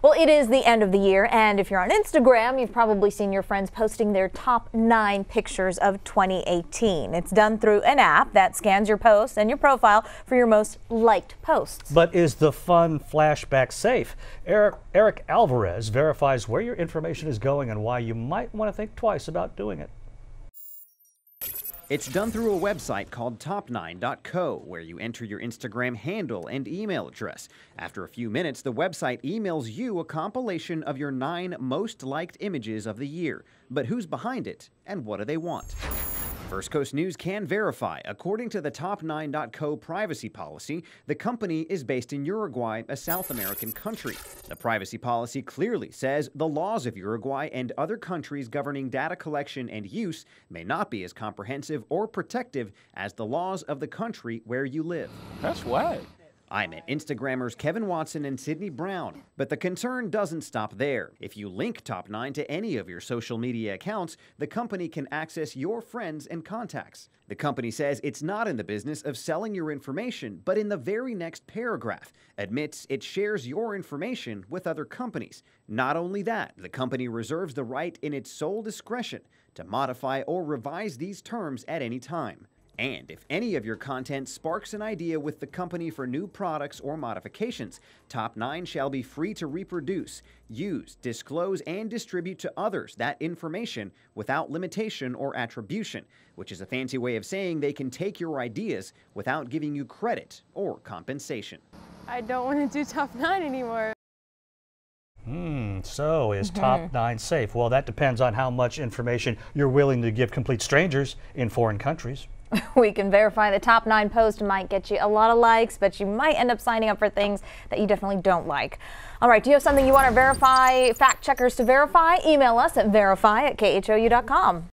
Well, it is the end of the year, and if you're on Instagram, you've probably seen your friends posting their top nine pictures of 2018. It's done through an app that scans your posts and your profile for your most liked posts. But is the fun flashback safe? Eric, Eric Alvarez verifies where your information is going and why you might want to think twice about doing it. It's done through a website called top9.co, where you enter your Instagram handle and email address. After a few minutes, the website emails you a compilation of your nine most liked images of the year. But who's behind it, and what do they want? First Coast News can verify. According to the Top9.co privacy policy, the company is based in Uruguay, a South American country. The privacy policy clearly says the laws of Uruguay and other countries governing data collection and use may not be as comprehensive or protective as the laws of the country where you live. That's why. I met Instagrammers Kevin Watson and Sydney Brown, but the concern doesn't stop there. If you link Top9 to any of your social media accounts, the company can access your friends and contacts. The company says it's not in the business of selling your information, but in the very next paragraph admits it shares your information with other companies. Not only that, the company reserves the right in its sole discretion to modify or revise these terms at any time. And if any of your content sparks an idea with the company for new products or modifications, Top 9 shall be free to reproduce, use, disclose, and distribute to others that information without limitation or attribution, which is a fancy way of saying they can take your ideas without giving you credit or compensation. I don't want to do Top 9 anymore. Hmm, so is. Top 9 safe? Well, that depends on how much information you're willing to give complete strangers in foreign countries. we can verify the top nine post might get you a lot of likes, but you might end up signing up for things that you definitely don't like. All right, do you have something you want to verify, fact checkers to verify? Email us at verify at khou.com.